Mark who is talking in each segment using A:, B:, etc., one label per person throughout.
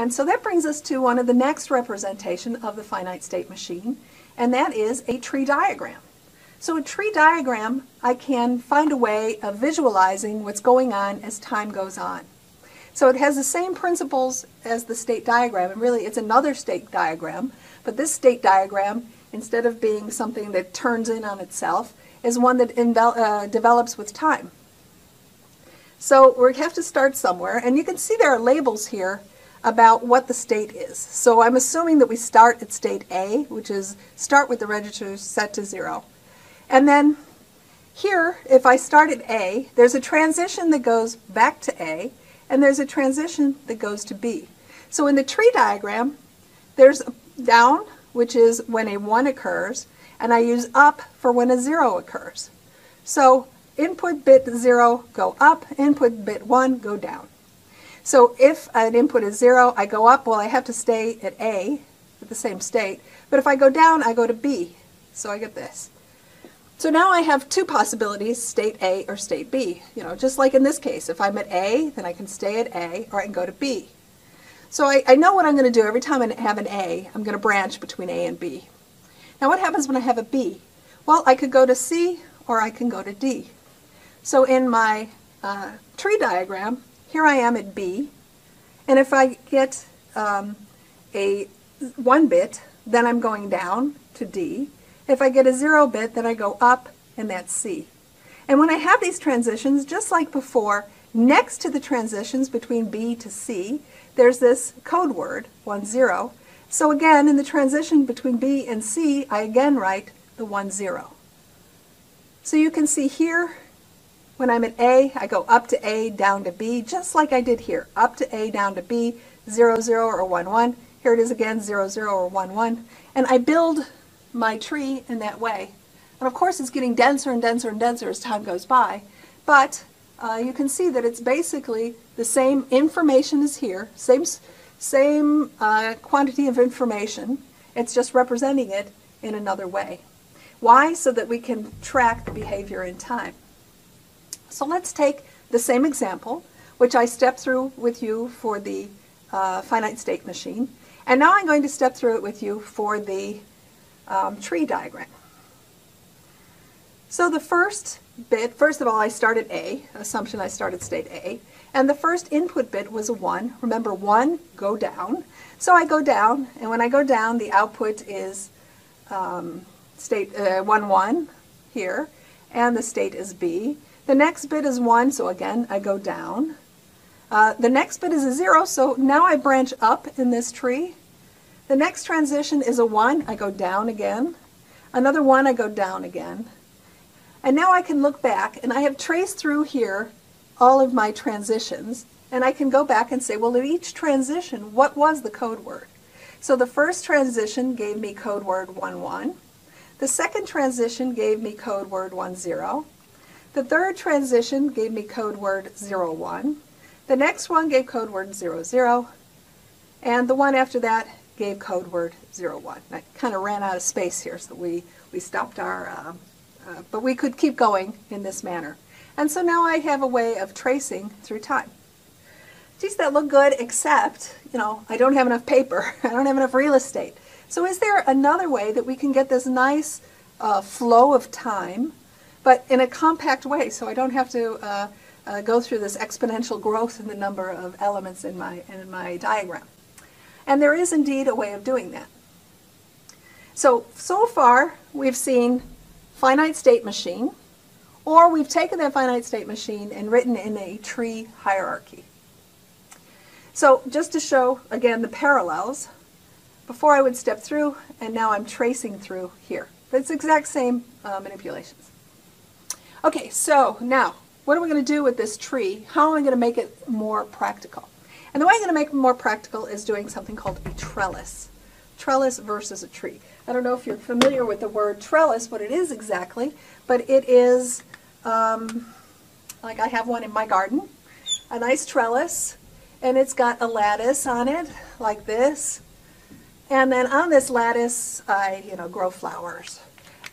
A: And so that brings us to one of the next representation of the finite state machine, and that is a tree diagram. So a tree diagram, I can find a way of visualizing what's going on as time goes on. So it has the same principles as the state diagram, and really it's another state diagram, but this state diagram, instead of being something that turns in on itself, is one that uh, develops with time. So we have to start somewhere, and you can see there are labels here about what the state is. So I'm assuming that we start at state A, which is start with the registers set to zero. And then here, if I start at A, there's a transition that goes back to A, and there's a transition that goes to B. So in the tree diagram, there's down, which is when a 1 occurs, and I use up for when a 0 occurs. So input bit 0 go up, input bit 1 go down. So if an input is 0, I go up, well I have to stay at A, at the same state, but if I go down, I go to B. So I get this. So now I have two possibilities, state A or state B. You know, just like in this case, if I'm at A, then I can stay at A, or I can go to B. So I, I know what I'm going to do every time I have an A, I'm going to branch between A and B. Now what happens when I have a B? Well, I could go to C or I can go to D. So in my uh, tree diagram, here I am at B, and if I get um, a 1 bit, then I'm going down to D. If I get a 0 bit, then I go up, and that's C. And when I have these transitions, just like before, next to the transitions between B to C, there's this code word, 1, 0, so again, in the transition between B and C, I again write the 1, 0. So you can see here, when I'm at A, I go up to A, down to B, just like I did here. Up to A, down to B, 0, 0, or 1, 1. Here it is again, 0, 0, or 1, 1. And I build my tree in that way. And of course, it's getting denser and denser and denser as time goes by. But uh, you can see that it's basically the same information as here, same same uh, quantity of information, it's just representing it in another way. Why? So that we can track the behavior in time. So let's take the same example, which I stepped through with you for the uh, finite state machine, and now I'm going to step through it with you for the um, tree diagram. So the first bit, first of all, I started A, assumption I started state A, and the first input bit was a 1. Remember, 1, go down. So I go down, and when I go down, the output is um, state uh, 1, 1 here, and the state is B. The next bit is 1, so again, I go down. Uh, the next bit is a 0, so now I branch up in this tree. The next transition is a 1, I go down again. Another 1, I go down again. And now I can look back, and I have traced through here all of my transitions, and I can go back and say, well, at each transition, what was the code word? So the first transition gave me code word 1, 1. The second transition gave me code word 1, 0. The third transition gave me code word 0, 1. The next one gave code word 0, 0. And the one after that gave code word 0, 1. I kind of ran out of space here, so we, we stopped our, uh, uh, but we could keep going in this manner. And so now I have a way of tracing through time. Geez, that look good, except, you know, I don't have enough paper. I don't have enough real estate. So is there another way that we can get this nice uh, flow of time, but in a compact way, so I don't have to uh, uh, go through this exponential growth in the number of elements in my, in my diagram? And there is indeed a way of doing that. So, so far, we've seen finite state machine, or we've taken that finite state machine and written in a tree hierarchy. So just to show, again, the parallels, before I would step through, and now I'm tracing through here. It's exact same uh, manipulations. Okay, so now, what are we going to do with this tree? How am I going to make it more practical? And the way I'm going to make it more practical is doing something called a trellis. Trellis versus a tree. I don't know if you're familiar with the word trellis, what it is exactly, but it is um, like I have one in my garden, a nice trellis, and it's got a lattice on it, like this. And then on this lattice, I, you know, grow flowers.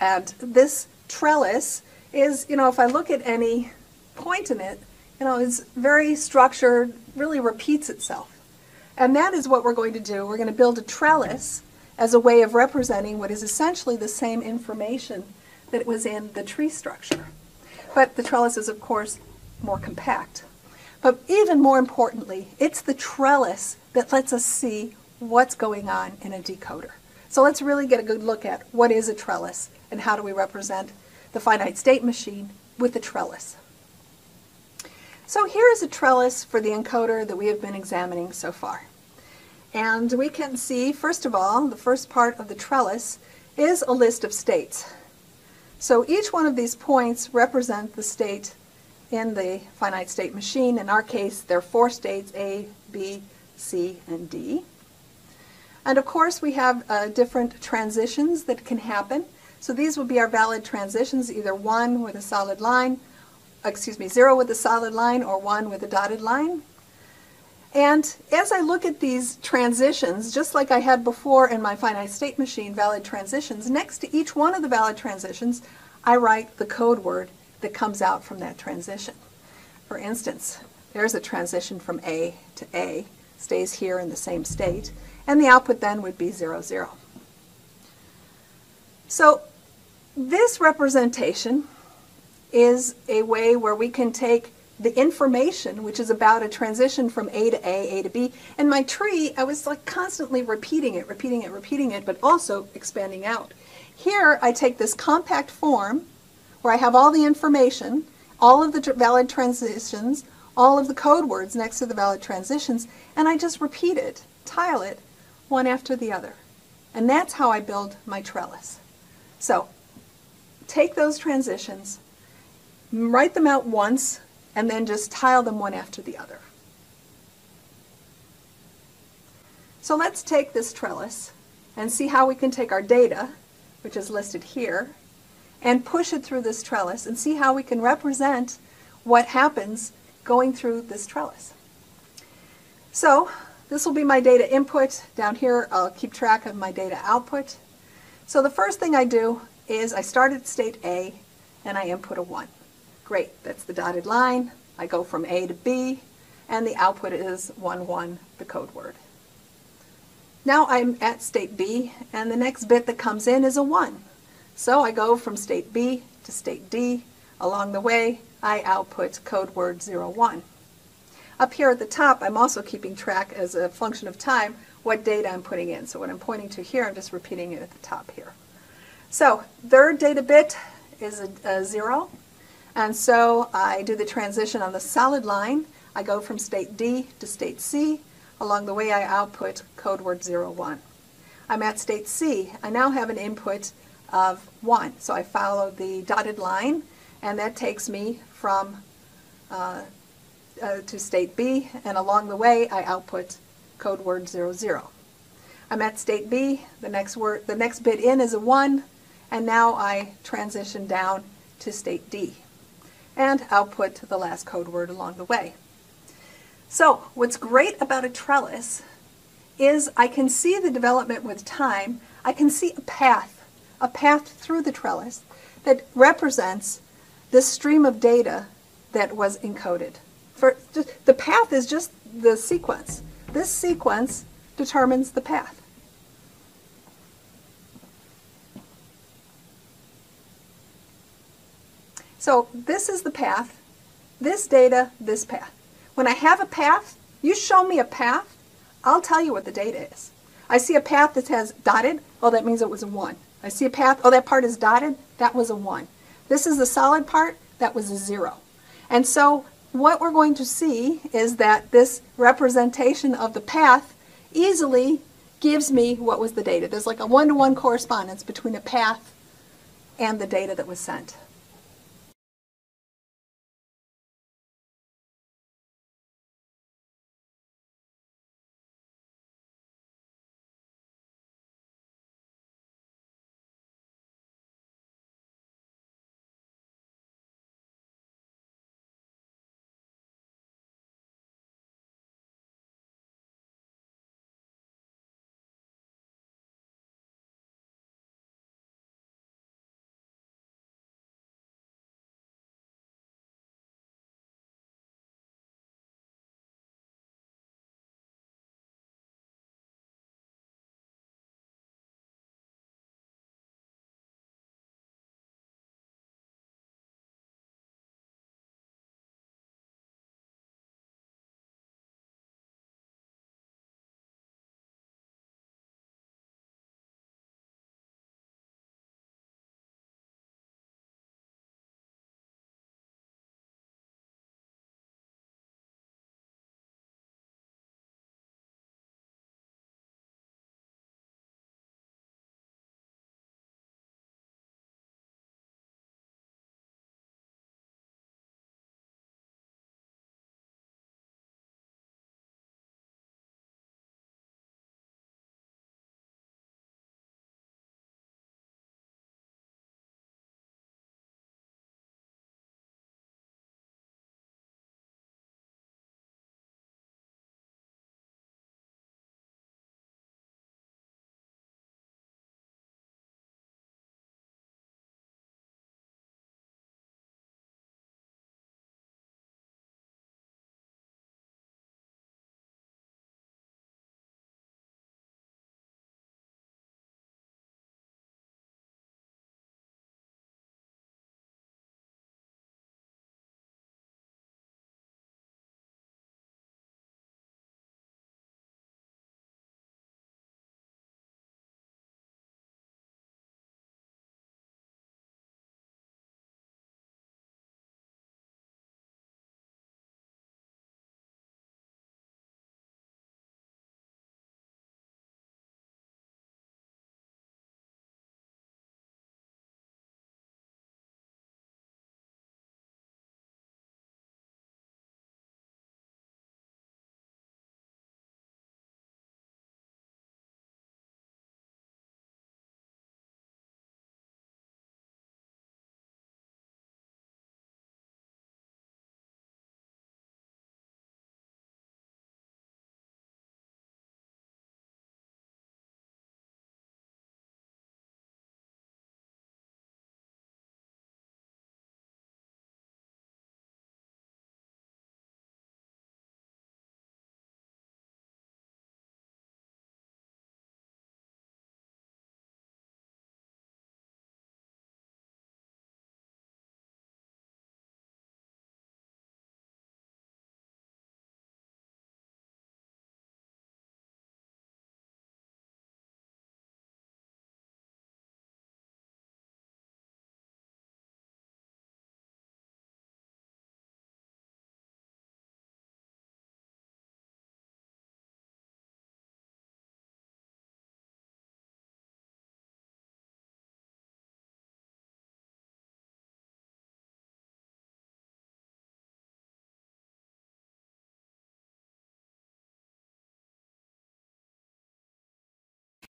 A: And this trellis is, you know, if I look at any point in it, you know, it's very structured, really repeats itself. And that is what we're going to do. We're going to build a trellis as a way of representing what is essentially the same information that was in the tree structure. But the trellis is, of course, more compact. But even more importantly, it's the trellis that lets us see what's going on in a decoder. So let's really get a good look at what is a trellis and how do we represent the finite state machine with the trellis. So here is a trellis for the encoder that we have been examining so far. And we can see, first of all, the first part of the trellis is a list of states. So each one of these points represent the state in the finite state machine. In our case, there are four states, A, B, C, and D. And of course, we have uh, different transitions that can happen. So these would be our valid transitions, either one with a solid line, excuse me, zero with a solid line, or one with a dotted line. And as I look at these transitions, just like I had before in my finite state machine, valid transitions, next to each one of the valid transitions, I write the code word that comes out from that transition. For instance, there's a transition from A to A, stays here in the same state, and the output then would be 0, 0. So this representation is a way where we can take the information, which is about a transition from A to A, A to B. And my tree, I was like constantly repeating it, repeating it, repeating it, but also expanding out. Here, I take this compact form where I have all the information, all of the valid transitions, all of the code words next to the valid transitions, and I just repeat it, tile it, one after the other. And that's how I build my trellis. So, take those transitions, write them out once, and then just tile them one after the other. So let's take this trellis and see how we can take our data, which is listed here, and push it through this trellis and see how we can represent what happens going through this trellis. So this will be my data input. Down here I'll keep track of my data output. So the first thing I do is I start at state A and I input a 1. Great, that's the dotted line. I go from A to B, and the output is 1, 1, the code word. Now I'm at state B, and the next bit that comes in is a 1. So I go from state B to state D. Along the way, I output code word 0, 1. Up here at the top, I'm also keeping track as a function of time what data I'm putting in. So what I'm pointing to here, I'm just repeating it at the top here. So third data bit is a, a 0. And so I do the transition on the solid line. I go from state D to state C. Along the way, I output code word 01. I'm at state C. I now have an input of 1. So I follow the dotted line, and that takes me from uh, uh, to state B, and along the way, I output code word 00. I'm at state B. The next word, the next bit in is a 1, and now I transition down to state D and output the last code word along the way. So what's great about a trellis is I can see the development with time. I can see a path, a path through the trellis that represents this stream of data that was encoded. For, the path is just the sequence. This sequence determines the path. So this is the path, this data, this path. When I have a path, you show me a path, I'll tell you what the data is. I see a path that has dotted, oh that means it was a 1. I see a path, oh that part is dotted, that was a 1. This is the solid part, that was a 0. And so what we're going to see is that this representation of the path easily gives me what was the data. There's like a one-to-one -one correspondence between a path and the data that was sent.